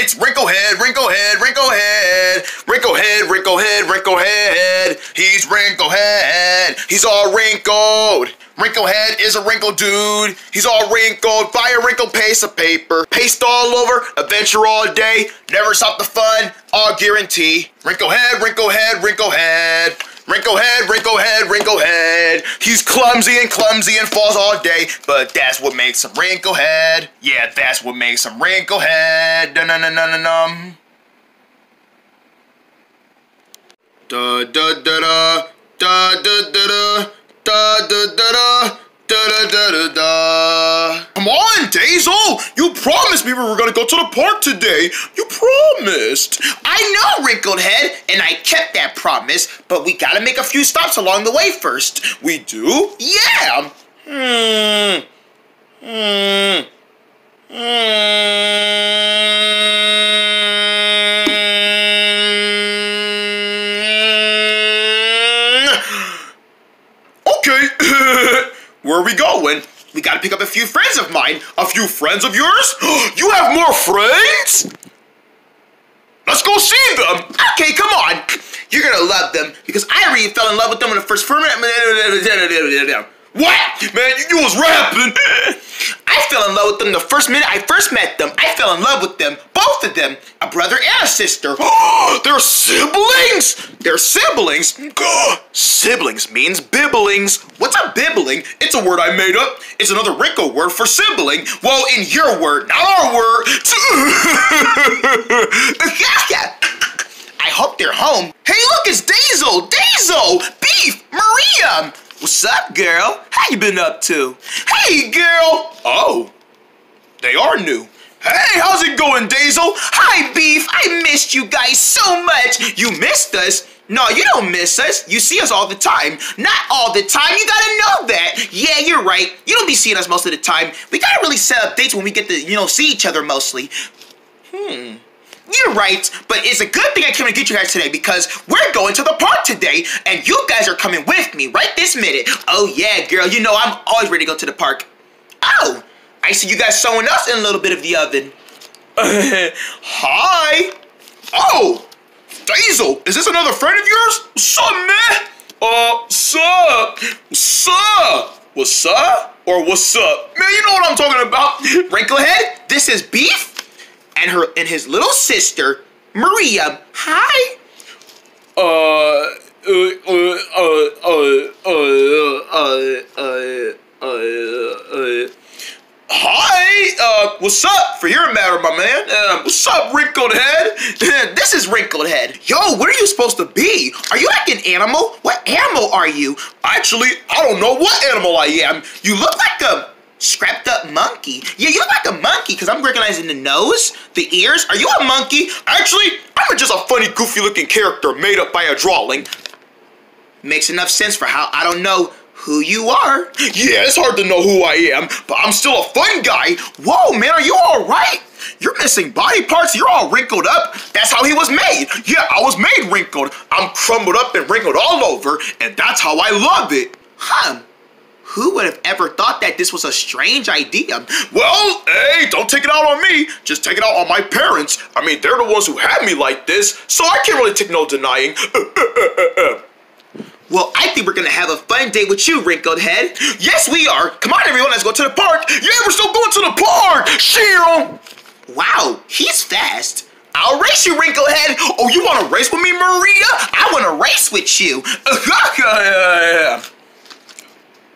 it's Wrinkle Head, Wrinkle Head, Wrinkle Head, Wrinkle Head, Wrinkle Head, Wrinkle Head. He's Wrinkle Head. He's all wrinkled. Wrinkle Head is a wrinkled dude. He's all wrinkled. Buy a wrinkled piece of paper. Paste all over. Adventure all day. Never stop the fun. All guarantee. Wrinkle Head, Wrinkle Head, Wrinkle Head. Wrinkle head, wrinkle head, wrinkle head. He's clumsy and clumsy and falls all day, but that's what makes him wrinkle head. Yeah, that's what makes him wrinkle head. Dun dun dun dun dun. Da da da da da da da da da da da da da da da. Come on, Dazel! You promised me we were gonna go to the park today. You promised. I know, Wrinkled Head, and I kept that promise, but we gotta make a few stops along the way first. We do? Yeah! Few friends of mine. A few friends of yours? You have more friends? Let's go see them. Okay, come on. You're gonna love them because I fell in love with them in the first minute. What? Man, you was rapping. I fell in love with them the first minute I first met them. I fell in love with them, both of them, a brother and a sister. They're siblings? They're siblings? siblings means bibblings. What's a bibbling? It's a word I made up. It's another Rico word for sibling. Well, in your word, not our word. I hope they're home. Hey, look, it's Dazel. Dazel, Beef, Maria. What's up, girl? How you been up to? Hey, girl. Oh, they are new. Hey, how's it going, Dazel? Hi, Beef. I missed you guys so much. You missed us? No, you don't miss us. You see us all the time. Not all the time. You gotta know that. Yeah, you're right. You don't be seeing us most of the time. We gotta really set up dates when we get to, you know, see each other mostly. Hmm. You're right, but it's a good thing I came to get you guys today because we're going to the park today, and you guys are coming with me right this minute. Oh yeah, girl, you know I'm always ready to go to the park. Oh, I see you guys sewing us in a little bit of the oven. Hi. Oh, Dazel, is this another friend of yours? What's up, man? Uh, sup? Sup? What's up? Or what's up? Man, you know what I'm talking about. Wrinklehead, this is Beef and her and his little sister Maria. Hi. Uh. Uh, uh, uh, Hi, what's up? For your matter, my man. what's up, wrinkled head? this is wrinkled head. Yo, where are you supposed to be? Are you like an animal? What animal are you? Actually, I don't know what animal I am. You look like a scrapped up monkey. Yeah, you look like a monkey because I'm recognizing the nose, the ears. Are you a monkey? Actually, I'm just a funny, goofy looking character made up by a drawing. Makes enough sense for how I don't know who you are. Yeah, it's hard to know who I am, but I'm still a fun guy. Whoa, man, are you all right? You're missing body parts. You're all wrinkled up. That's how he was made. Yeah, I was made wrinkled. I'm crumbled up and wrinkled all over, and that's how I love it. Huh. Who would have ever thought that this was a strange idea? Well, hey, don't take it out on me. Just take it out on my parents. I mean, they're the ones who had me like this, so I can't really take no denying. Well, I think we're gonna have a fun day with you, Wrinkled Head. Yes, we are. Come on, everyone, let's go to the park. Yeah, we're still going to the park. Cheryl. Wow, he's fast. I'll race you, Wrinkled Head. Oh, you want to race with me, Maria? I want to race with you.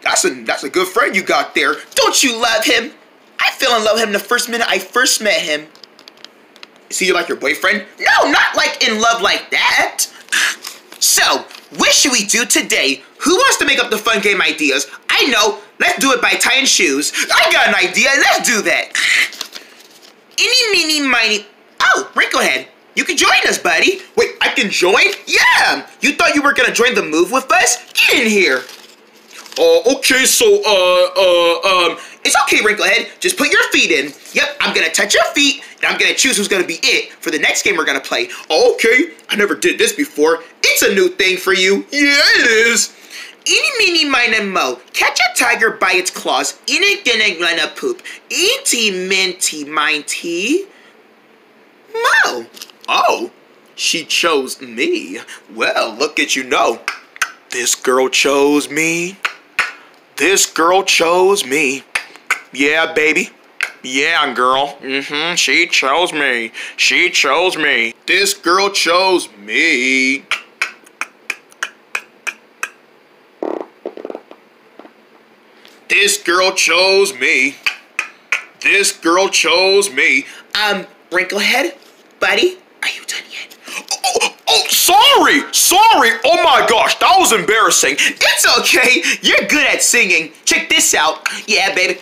that's a that's a good friend you got there. Don't you love him? I fell in love with him the first minute I first met him. Is he like your boyfriend? No, not like in love like that. So, what should we do today? Who wants to make up the fun game ideas? I know. Let's do it by tying shoes. I got an idea. Let's do that. Any, meeny, miny. Oh, Wrinklehead. You can join us, buddy. Wait, I can join? Yeah. You thought you were to join the move with us? Get in here. Uh, okay, so, uh, uh, um... It's okay, Wrinklehead. Just put your feet in. Yep, I'm gonna touch your feet, and I'm gonna choose who's gonna be it for the next game we're gonna play. Okay, I never did this before. It's a new thing for you. Yeah, it is. Eeny, meeny, miny, mo. Catch a tiger by its claws. In it, gonna gonna poop. Eeny, minty, minty. Oh, she chose me. Well, look at you know. This girl chose me. This girl chose me. Yeah, baby. Yeah, girl. Mm-hmm. She chose me. She chose me. This girl chose me. This girl chose me. This girl chose me. Um, Wrinklehead, buddy, sorry, sorry. Oh my gosh, that was embarrassing. It's okay. You're good at singing. Check this out. Yeah, baby.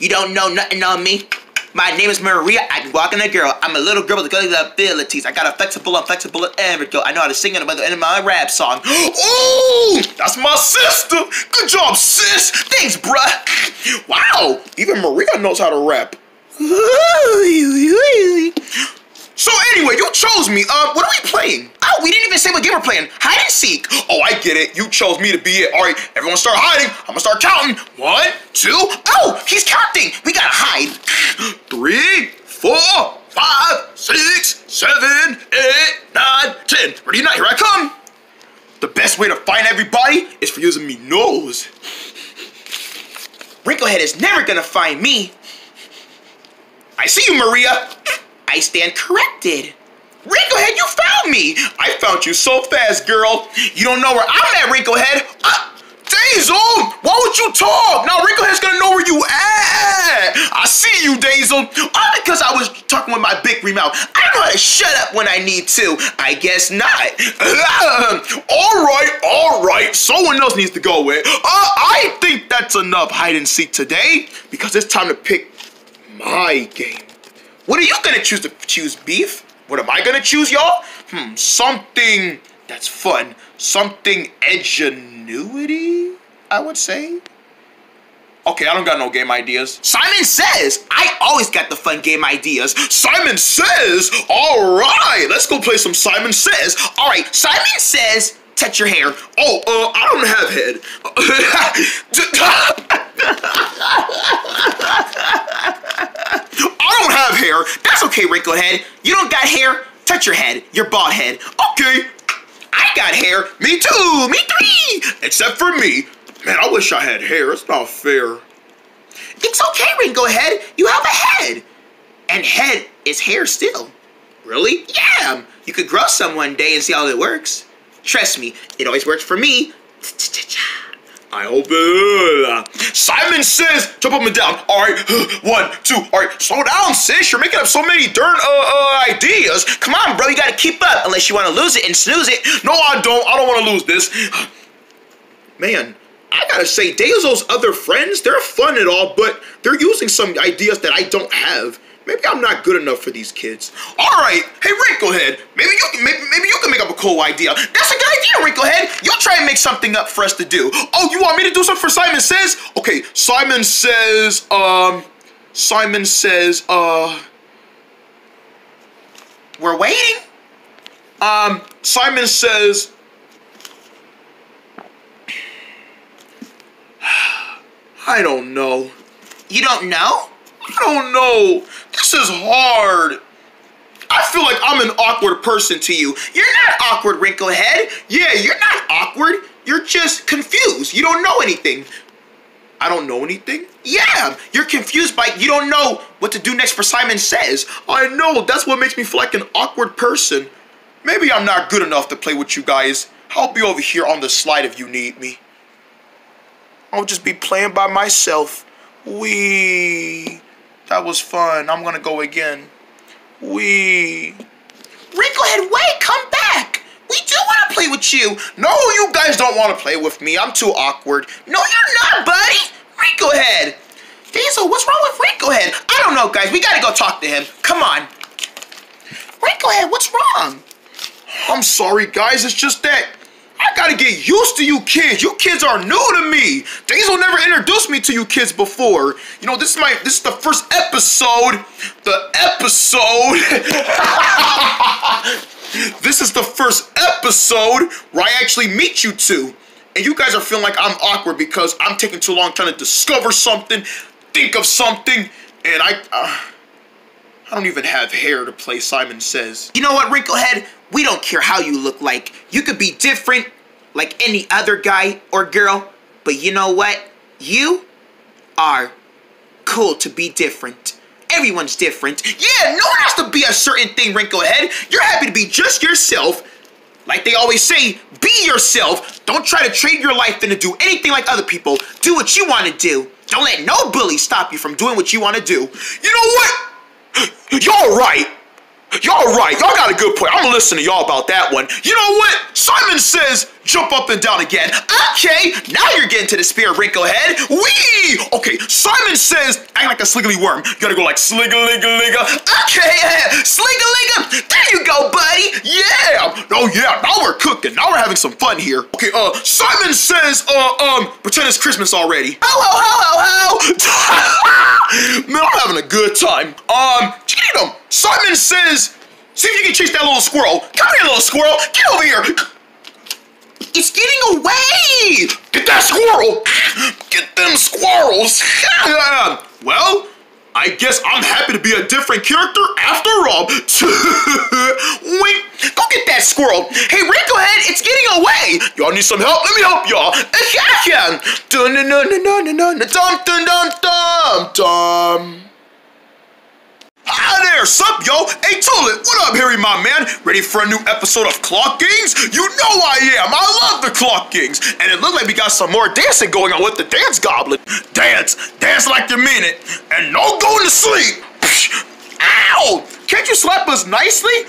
You don't know nothing on me. My name is Maria. I can walk in a girl. I'm a little girl with a good abilities. I got a flexible, I'm flexible at every girl. I know how to sing in the end of my rap song. Ooh, that's my sister. Good job, sis. Thanks, bruh. Wow, even Maria knows how to rap. So anyway, you chose me. Uh, what are we playing? Oh, we didn't even say what game we're playing. Hide and seek. Oh, I get it. You chose me to be it. All right, everyone start hiding. I'm gonna start counting. One, two. Oh, he's counting. We gotta hide. Three, four, five, six, seven, eight, nine, ten. Ready or not? Here I come. The best way to find everybody is for using me nose. Wrinklehead is never gonna find me. I see you, Maria. I stand corrected. Wrinklehead, you found me! I found you so fast, girl. You don't know where I'm at, Wrinklehead. Uh, Dazel, why would you talk? Now Wrinklehead's gonna know where you at. I see you, Dazel. All because I was talking with my big mouth. I know how to shut up when I need to. I guess not. all right, all right. Someone else needs to go with. Uh, I think that's enough hide and seek today because it's time to pick my game. What are you gonna choose to choose beef? What am I gonna choose, y'all? Hmm, something that's fun. Something edgenuity, I would say. Okay, I don't got no game ideas. Simon says, I always got the fun game ideas. Simon says, all right, let's go play some Simon Says. All right, Simon says, touch your hair. Oh, uh, I don't have head. I don't have hair. That's okay, Wrinklehead. You don't got hair? Touch your head. Your bald head. Okay. I got hair. Me too. Me three. Except for me. Man, I wish I had hair. It's not fair. It's okay, Wrinklehead. You have a head. And head is hair still. Really? Yeah. You could grow some one day and see how it works. Trust me, it always works for me. I hope it. Simon says, jump up and down. All right, one, two. All right, slow down, sis. You're making up so many darn uh, uh, ideas. Come on, bro. You gotta keep up, unless you want to lose it and snooze it. No, I don't. I don't want to lose this. Man, I gotta say, Dazel's other friends, they're fun and all, but they're using some ideas that I don't have. Maybe I'm not good enough for these kids. All right, hey maybe you can maybe, maybe you can cool idea. That's a good idea, Wrinklehead. You'll try and make something up for us to do. Oh, you want me to do something for Simon Says? Okay, Simon says, um, Simon says, uh, we're waiting. Um, Simon says, I don't know. You don't know? I don't know. This is hard. I feel like I'm an awkward person to you. You're not awkward, Wrinklehead. Yeah, you're not awkward. You're just confused. You don't know anything. I don't know anything? Yeah, you're confused by you don't know what to do next for Simon Says. I know, that's what makes me feel like an awkward person. Maybe I'm not good enough to play with you guys. I'll be over here on the slide if you need me. I'll just be playing by myself. Wee. That was fun. I'm gonna go again. We. Wrinklehead, wait, come back. We do want to play with you. No, you guys don't want to play with me. I'm too awkward. No, you're not, buddy. Wrinklehead. Dazel, what's wrong with Wrinklehead? I don't know, guys. We gotta go talk to him. Come on. Wrinklehead, what's wrong? I'm sorry, guys. It's just that I gotta get used to you kids. You kids are new to me. Dazel never introduced me to you kids before. You know, this is my this is the first episode. The episode. this is the first episode where I actually meet you two. And you guys are feeling like I'm awkward because I'm taking too long trying to discover something, think of something, and I uh, I don't even have hair to play Simon Says. You know what, Wrinklehead? We don't care how you look like. You could be different like any other guy or girl, but you know what? You are cool to be different. Everyone's different. Yeah, no one has to be a certain thing, Wrinklehead. You're happy to be just yourself. Like they always say, be yourself. Don't try to trade your life into do anything like other people. Do what you want to do. Don't let no bully stop you from doing what you want to do. You know what? Y'all right. Y'all right. Y'all got a good point. I'm gonna listen to y'all about that one. You know what? Simon says jump up and down again. Okay, now you're getting to the spirit, Wrinklehead. Wee! Okay, Simon says act like a sliggly worm. You gotta go like sligga-ligga-ligga. Okay, sligga-ligga. There you go, buddy. Yeah. Oh yeah. Now we're cooking. Now we're having some fun here. Okay. Uh, Simon says uh um pretend it's Christmas already. Ho ho ho ho ho. Man, I'm having a good time. Um, get him. Simon says, see if you can chase that little squirrel. Come here, little squirrel. Get over here. It's getting away! Get that squirrel! Get them squirrels! well, I guess I'm happy to be a different character after all. Wait, go get that squirrel. Hey, Wrinklehead, it's getting away. Y'all need some help? Let me help y'all. Dun dun dun dun dun dun dun dun Hi there, sup, yo? Hey, Tulip, what up, Harry, my man? Ready for a new episode of Clock Kings? You know I am. I love the Clock Kings. And it looked like we got some more dancing going on with the Dance Goblin. Dance, dance like you mean it. And no going to sleep. Ow! Can't you slap us nicely?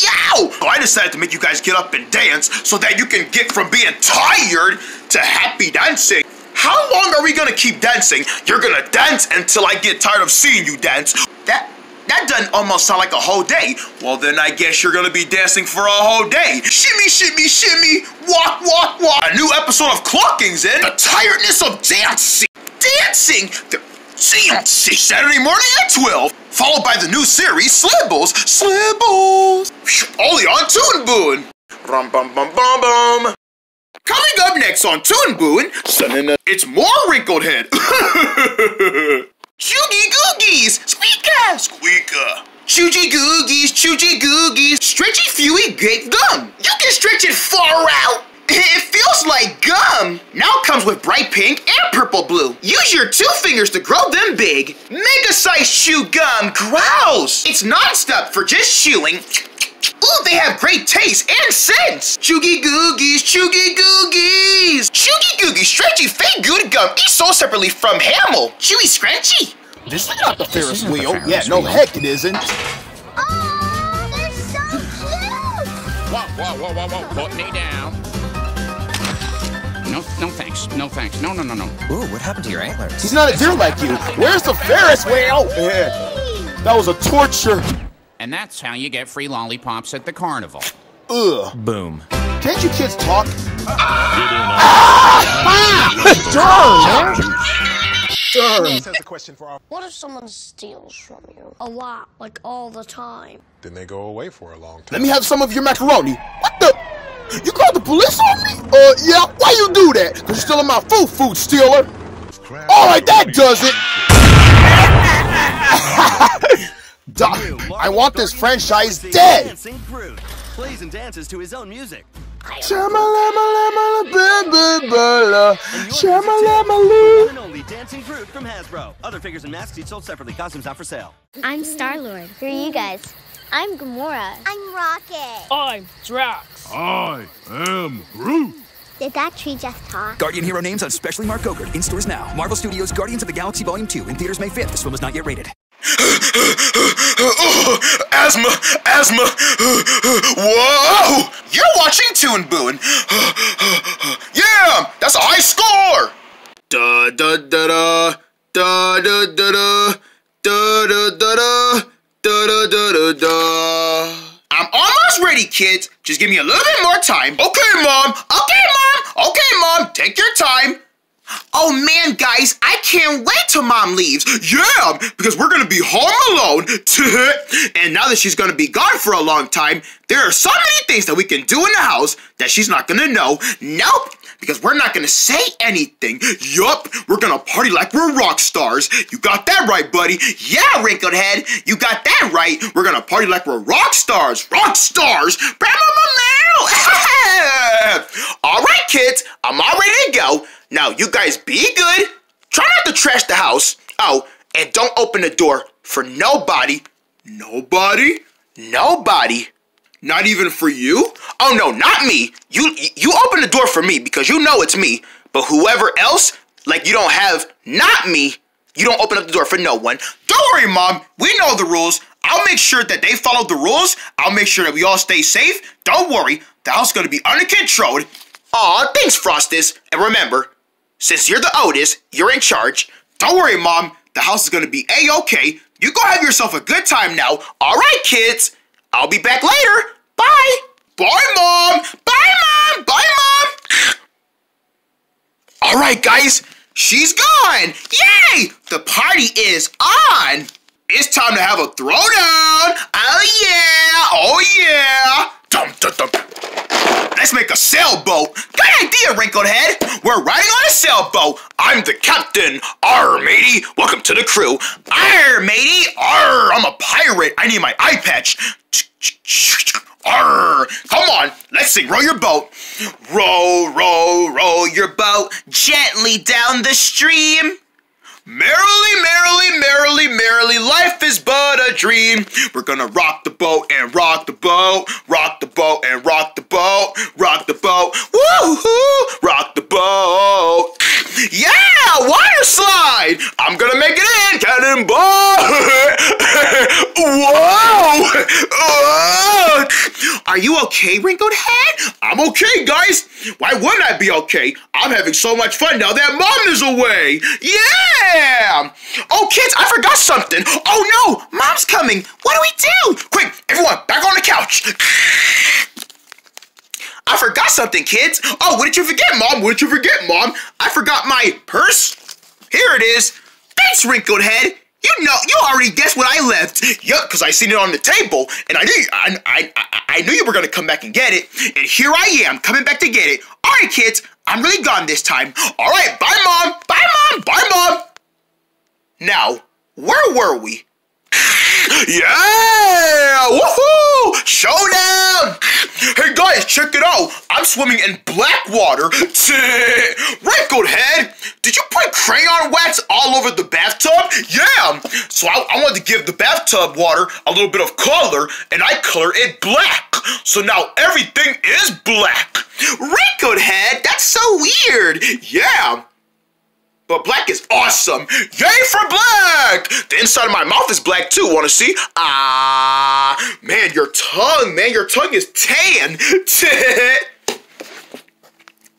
Yow! So I decided to make you guys get up and dance so that you can get from being tired to happy dancing. How long are we gonna keep dancing? You're gonna dance until I get tired of seeing you dance. That that doesn't almost sound like a whole day. Well, then I guess you're gonna be dancing for a whole day. Shimmy, shimmy, shimmy, walk, walk, walk. A new episode of Clocking's in. The tiredness of dancing. Dancing? The dancing. Saturday morning at 12. Followed by the new series, Slibbles. Slibbles. Only on Toon Boon. Rum bum bum bum bum. Coming up next on Toon Boon, it's more Wrinkled Head. Choogy Googies! Squeaker! Squeaker! Choogy Googies, Choogy Googies, stretchy fewy great gum. You can stretch it far out. It feels like gum. Now it comes with bright pink and purple blue. Use your two fingers to grow them big. Mega size chew gum. Grouse. It's non-stop for just chewing. Ooh, they have great taste and sense. Choogy Googies, Choogy Googies. Choogy Googies, stretchy fake good gum. Eat sold separately from Hamel. Chewy Scrunchy. This is not the Ferris wheel. Ferris yeah, no wheel. heck it isn't. Oh, they're so cute! Whoa, whoa, whoa, whoa, whoa. Put me down. No, no thanks. No thanks. No, no, no, no. Ooh, what happened to your antlers? He's not a deer like you. Where's the Ferris wheel? Yeah, that was a torture. And that's how you get free lollipops at the carnival. Ugh. Boom. Can't you kids talk? Ah! Darn, man. Darn. What if someone steals from you? A lot, like all the time. Then they go away for a long time. Let me have some of your macaroni. What the? You called the police on me? Uh, yeah. Why you do that? Cause you're stealing my food, food stealer. All right, that does it. Doc, I want this franchise dead. Dancing Groot plays and dances to his own music. And yours is Shamalama-loo. One and only Dancing Groot from Hasbro. Other figures and masks each sold separately. Costumes not for sale. I'm Star Lord. Who are you guys? I'm Gamora. I'm Rocket. I'm Drax. I am Groot. Did that tree just talk? Guardian hero names on specially marked Go-Gurt in stores now. Marvel Studios Guardians of the Galaxy Volume 2 in theaters May 5th. This film is not yet rated. Asthma, asthma. Whoa! You're watching Toon Boon. yeah, that's a high score. Da da da da da da da da da da da da da da da da. I'm almost ready, kids. Just give me a little bit more time. Okay, mom. Okay, mom. Okay, mom. Take your time. Oh man, guys, I can't wait till mom leaves. Yeah, because we're gonna be home alone. and now that she's gonna be gone for a long time, there are so many things that we can do in the house that she's not gonna know. Nope, because we're not gonna say anything. Yup, we're gonna party like we're rock stars. You got that right, buddy. Yeah, wrinkled head, you got that right. We're gonna party like we're rock stars. Rock stars. all right, kids, I'm all ready to go. Now, you guys be good. Try not to trash the house. Oh, and don't open the door for nobody. Nobody? Nobody. Not even for you? Oh no, not me. You you open the door for me because you know it's me. But whoever else, like you don't have not me, you don't open up the door for no one. Don't worry, mom. We know the rules. I'll make sure that they follow the rules. I'll make sure that we all stay safe. Don't worry. The house is gonna be under control. Aw, thanks, Frostus. And remember, since you're the oldest, you're in charge. Don't worry, mom. The house is gonna be a-okay. You go have yourself a good time now. All right, kids. I'll be back later. Bye. Bye, Mom. Bye, Mom. Bye, Mom. All right, guys. She's gone. Yay! The party is on. It's time to have a throwdown. Oh, yeah. Oh, yeah. Dum, dum, dum. Let's make a sailboat. Good idea, Wrinkled Head. We're riding on a sailboat. I'm the captain. Arr, matey. Welcome to the crew. Arr, matey. Arr, I'm a pirate. I need my eye patch. Arr! Come on, let's sing. Row your boat. Row, row, row your boat gently down the stream. Merrily, merrily, merrily, merrily, life is but a dream. We're gonna rock the boat and rock the boat, rock the boat and rock boat, rock the boat, woohoo, rock the boat. Yeah, water slide. I'm gonna make it in, cannonball. Whoa! Oh. Are you okay, wrinkled head? I'm okay, guys. Why wouldn't I be okay? I'm having so much fun now that mom is away. Yeah! Oh, kids, I forgot something. Oh no, mom's coming. What do we do? Quick, everyone, back on the couch. I forgot something, kids. Oh, what did you forget, Mom? What did you forget, Mom? I forgot my purse. Here it is. Thanks, wrinkled head. You know, you already guessed what I left. Yup, because I seen it on the table, and I knew, I, I, I, I knew you were gonna come back and get it. And here I am, coming back to get it. All right, kids, I'm really gone this time. All right, bye, mom. Bye, mom. Bye, mom. Now, where were we? Yeah! Woohoo! Showdown! Hey guys, check it out. I'm swimming in black water. Wrinkled head, did you put crayon wax all over the bathtub? Yeah. So I, I wanted to give the bathtub water a little bit of color, and I color it black. So now everything is black. Wrinkled head, that's so weird. Yeah. But black is awesome. Yay for black! The inside of my mouth is black too. Wanna see? Ah, man, your tongue, man, your tongue is tan.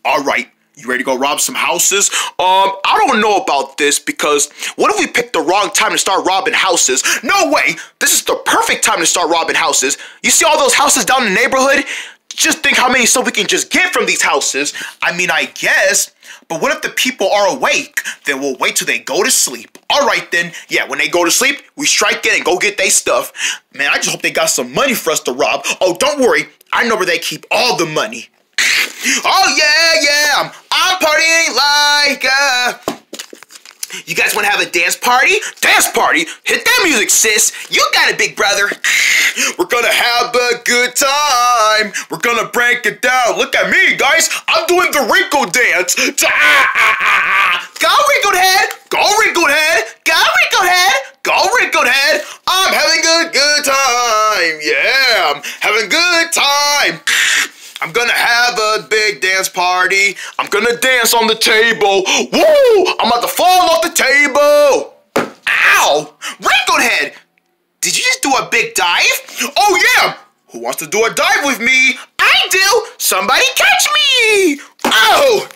All right, you ready to go rob some houses? Um, I don't know about this because what if we picked the wrong time to start robbing houses? No way! This is the perfect time to start robbing houses. You see all those houses down in the neighborhood? Just think how many stuff we can just get from these houses. I mean, I guess. But what if the people are awake? Then we'll wait till they go to sleep. All right then. Yeah, when they go to sleep, we strike in and go get their stuff. Man, I just hope they got some money for us to rob. Oh, don't worry. I know where they keep all the money. Oh yeah, yeah. I'm, I'm partying like uh you guys want to have a dance party? Dance party? Hit that music, sis. You got it, big brother. We're gonna have a good time. We're gonna break it down. Look at me, guys. I'm doing the wrinkle dance. Ah, ah, ah, Go, wrinkled head. Go, wrinkled head. Go, wrinkled head. Go, wrinkled head. I'm having a good time. Yeah, I'm having a good time. I'm gonna have a big dance party. I'm gonna dance on the table. Woo! I'm about to fall off the table. Ow! Wrinkled head! Did you just do a big dive? Oh yeah! Who wants to do a dive with me? I do! Somebody catch me! Oh!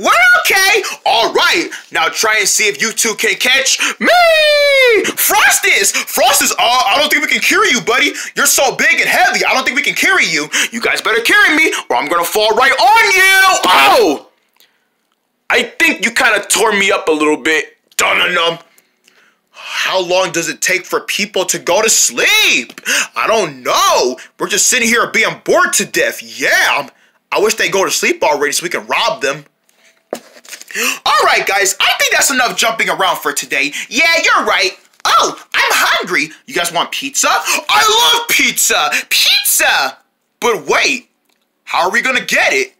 We're okay. All right. Now try and see if you two can catch me. Frostus. Frost is Uh, I don't think we can carry you, buddy. You're so big and heavy. I don't think we can carry you. You guys better carry me or I'm going to fall right on you. Oh. I think you kind of tore me up a little bit. Dun-dun-dum. How long does it take for people to go to sleep? I don't know. We're just sitting here being bored to death. Yeah. I wish they go to sleep already so we can rob them. All right, guys, I think that's enough jumping around for today. Yeah, you're right. Oh, I'm hungry. You guys want pizza? I love pizza. Pizza. But wait, how are we gonna get it?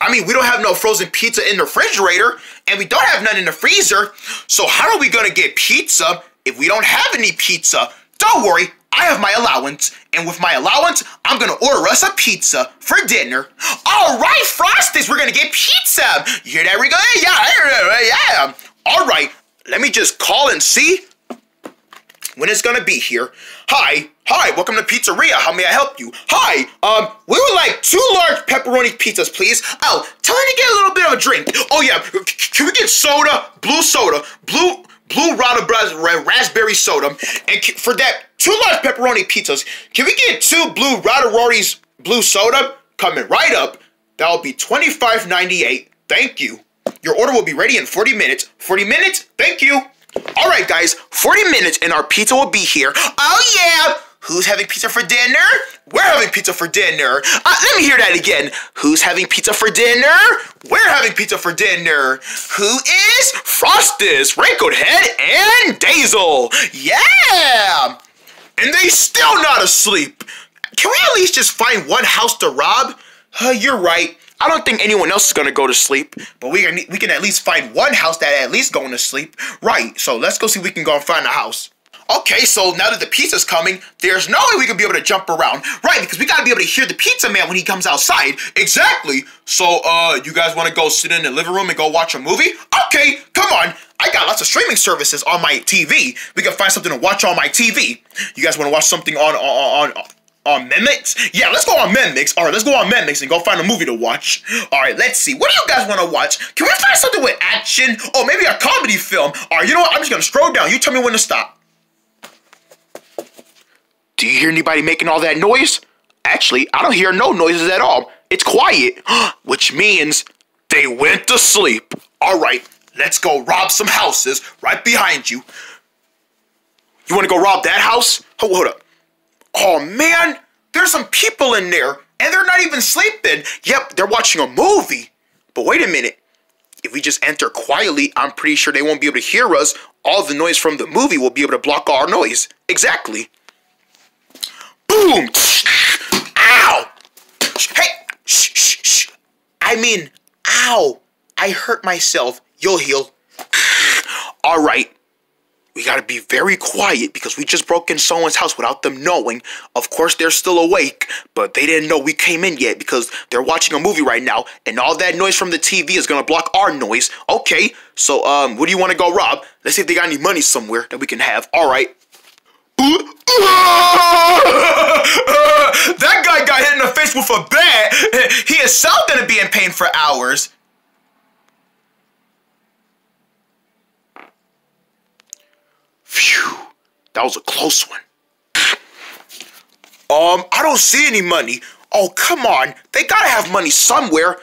I mean, we don't have no frozen pizza in the refrigerator, and we don't have none in the freezer. So how are we gonna get pizza if we don't have any pizza? Don't worry, I have my allowance, and with my allowance, I'm gonna order us a pizza for dinner. All right, Frostus, we're gonna get pizza. You hear that, Rico? Yeah, yeah. All right, let me just call and see when it's gonna be here. Hi, hi, welcome to Pizzeria. How may I help you? Hi, um, we would like two large pepperoni pizzas, please. Oh, tell him to get a little bit of a drink. Oh yeah, c- can we get soda, blue soda, blue blue raspberry soda, and for that two large pepperoni pizzas, can we get two blue Rotterori's blue soda? Coming right up. That'll be twenty five ninety eight. Thank you. Your order will be ready in 40 minutes. 40 minutes? Thank you. All right, guys, 40 minutes and our pizza will be here. Oh, yeah. Who's having pizza for dinner? We're having pizza for dinner. Uh, let me hear that again. Who's having pizza for dinner? We're having pizza for dinner. Who is Frostus, Wrinkled Head, and Dazel? Yeah! And they still not asleep. Can we at least just find one house to rob? Uh, you're right. I don't think anyone else is gonna go to sleep, but we can we can at least find one house that at least going to sleep. Right. So let's go see if we can go and find a house. Okay, so now that the pizza's coming, there's no way we can be able to jump around. Right, because we gotta be able to hear the pizza man when he comes outside. Exactly. So, uh, you guys wanna go sit in the living room and go watch a movie? Okay, come on. I got lots of streaming services on my TV. We can find something to watch on my TV. You guys wanna watch something on, on, on, on Memix? Yeah, let's go on Memix. All right, let's go on Memix and go find a movie to watch. All right, let's see. What do you guys want to watch? Can we find something with action? Or maybe a comedy film? All right, you know what? I'm just going to scroll down. You tell me when to stop. Do you hear anybody making all that noise? Actually, I don't hear no noises at all. It's quiet, which means they went to sleep. All right, let's go rob some houses right behind you. You want to go rob that house? Hold, hold up. Oh man, there's some people in there and they're not even sleeping. Yep, they're watching a movie. But wait a minute. If we just enter quietly, I'm pretty sure they won't be able to hear us. All the noise from the movie will be able to block our noise. Exactly. Boom! Ow! Hey! I mean, ow! I hurt myself. You'll heal. All right. We gotta be very quiet because we just broke in someone's house without them knowing. Of course, they're still awake, but they didn't know we came in yet because they're watching a movie right now, and all that noise from the TV is gonna block our noise. Okay, so um, what do you want to go rob? Let's see if they got any money somewhere that we can have. All right. that guy got with a bat. He is so gonna be in pain for hours. Phew, that was a close one. Um, I don't see any money. Oh, come on. They gotta have money somewhere.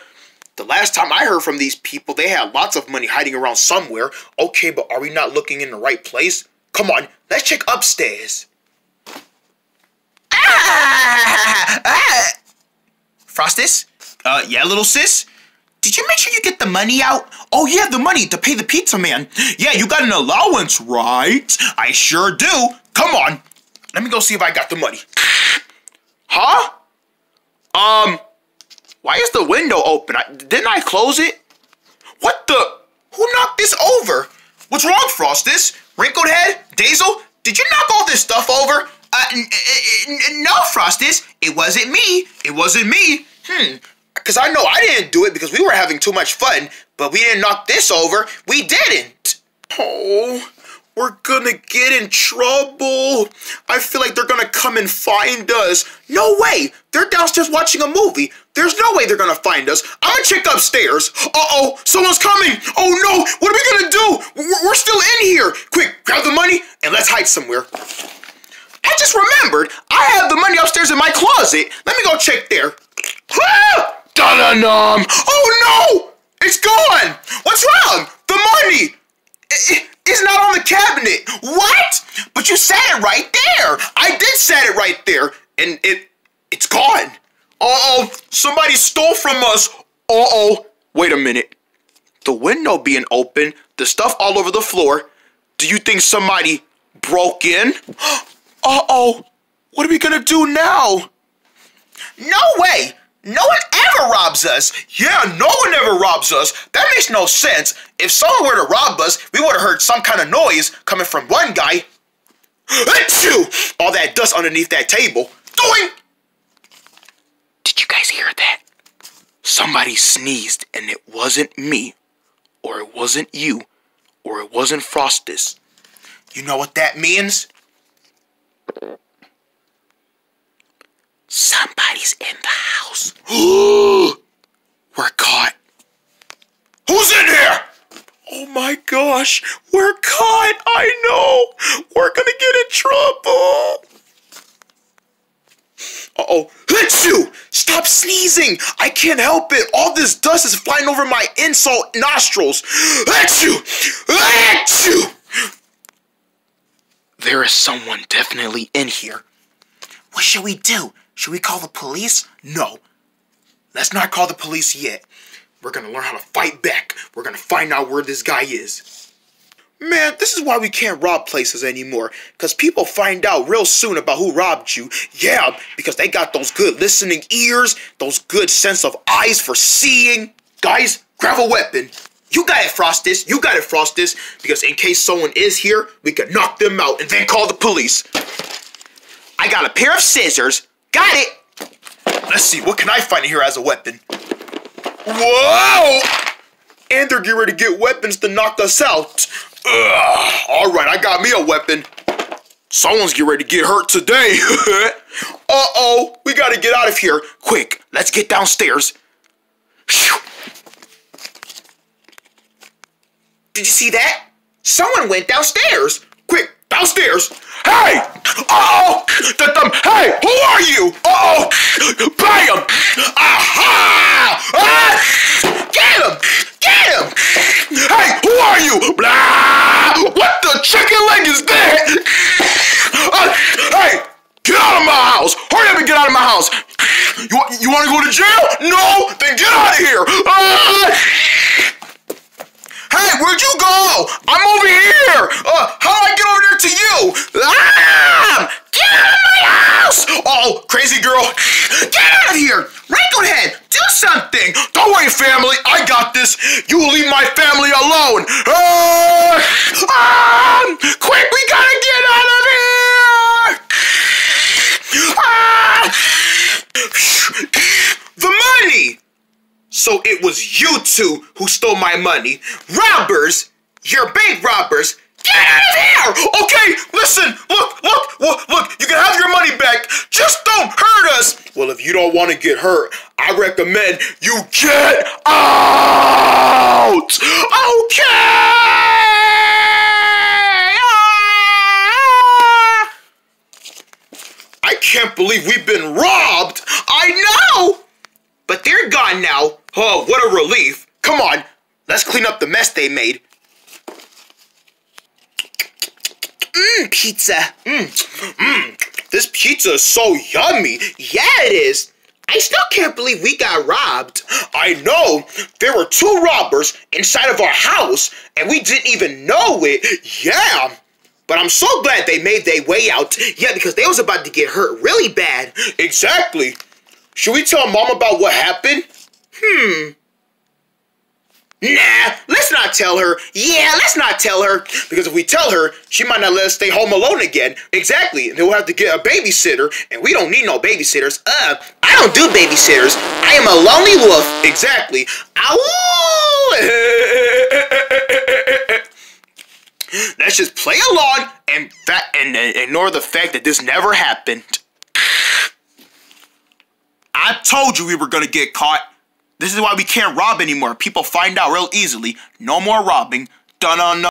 The last time I heard from these people, they had lots of money hiding around somewhere. Okay, but are we not looking in the right place? Come on, let's check upstairs. Ah! ah! Frostus? Uh, yeah, little sis? Did you make sure you get the money out? Oh, have the money to pay the pizza man. Yeah, you got an allowance, right? I sure do. Come on. Let me go see if I got the money. Huh? Um, why is the window open? I, didn't I close it? What the? Who knocked this over? What's wrong, Frostus? Wrinkled head? Dazel? Did you knock all this stuff over? Uh, no, Frostus. It wasn't me. It wasn't me. Hmm. Because I know I didn't do it because we were having too much fun, but we didn't knock this over. We didn't. Oh, we're gonna get in trouble. I feel like they're gonna come and find us. No way. They're downstairs watching a movie. There's no way they're gonna find us. I'm gonna check upstairs. Uh-oh, someone's coming. Oh no, what are we gonna do? We're still in here. Quick, grab the money and let's hide somewhere. I just remembered I have the money upstairs in my closet. Let me go check there. Ah! Da-da-dum! Oh no! It's gone! What's wrong? The money! It's not on the cabinet. What? But you said it right there. I did set it right there, and it it's gone. Uh-oh, somebody stole from us. Uh-oh. Wait a minute. The window being open, the stuff all over the floor. Do you think somebody broke in? Uh-oh. What are we gonna do now? No way! No one ever robs us! Yeah, no one ever robs us. That makes no sense. If someone were to rob us, we would have heard some kind of noise coming from one guy. Achoo! All that dust underneath that table. Doing! Did you guys hear that? Somebody sneezed and it wasn't me, or it wasn't you, or it wasn't Frostus. You know what that means? Somebody's in the house. we're caught. Who's in here? Oh my gosh, we're caught. I know. We're gonna get in trouble. Uh-oh. Achoo! Stop sneezing! I can't help it. All this dust is flying over my insult nostrils. Achoo! Achoo! There is someone definitely in here. What should we do? Should we call the police? No. Let's not call the police yet. We're gonna learn how to fight back. We're gonna find out where this guy is. Man, this is why we can't rob places anymore. Because people find out real soon about who robbed you. Yeah, because they got those good listening ears, those good sense of eyes for seeing. Guys, grab a weapon. You gotta frost this. You gotta frost this Because in case someone is here, we can knock them out and then call the police. I got a pair of scissors. Got it. Let's see, what can I find here as a weapon? Whoa! And they're getting ready to get weapons to knock us out. All right, I got me a weapon. Someone's getting ready to get hurt today. Uh-oh, we gotta get out of here. Quick, let's get downstairs. Did you see that? Someone went downstairs. Quick, downstairs. Hey! Uh-oh! Hey, who are you? Uh-oh! Bam! Aha! Ah! Get him! Get him! Hey, who are you? Blah! What the chicken leg is that? Uh, hey! Get out of my house! Hurry up and get out of my house! You, you want to go to jail? No? Then get out of here! Uh, Hey, where'd you go? I'm over here. Uh, how do I get over there to you? Ah! Get out of my house! Oh, crazy girl, get out of here! Wrinkled head, do something! Don't worry, family, I got this. You leave my family alone. Ah! Ah! Quick, we gotta get out of here! Ah! The money! So it was you two who stole my money. Robbers! You're bank robbers! Get out of here! Okay, listen, look, look, look, look, you can have your money back. Just don't hurt us. Well, if you don't want to get hurt, I recommend you get out! Okay! Ah! I can't believe we've been robbed! I know! But they're gone now. Oh, what a relief. Come on, let's clean up the mess they made. Mmm, pizza. Mmm, mmm. This pizza is so yummy. Yeah, it is. I still can't believe we got robbed. I know. There were two robbers inside of our house, and we didn't even know it. Yeah. But I'm so glad they made their way out. Yeah, because they was about to get hurt really bad. Exactly. Should we tell mom about what happened? Hmm. Nah, let's not tell her. Yeah, let's not tell her. Because if we tell her, she might not let us stay home alone again. Exactly. And then we'll have to get a babysitter. And we don't need no babysitters. Uh, I don't do babysitters. I am a lonely wolf. Exactly. Ow! Let's just play along and, and, and ignore the fact that this never happened. I told you we were gonna get caught. This is why we can't rob anymore. People find out real easily. No more robbing. Dun on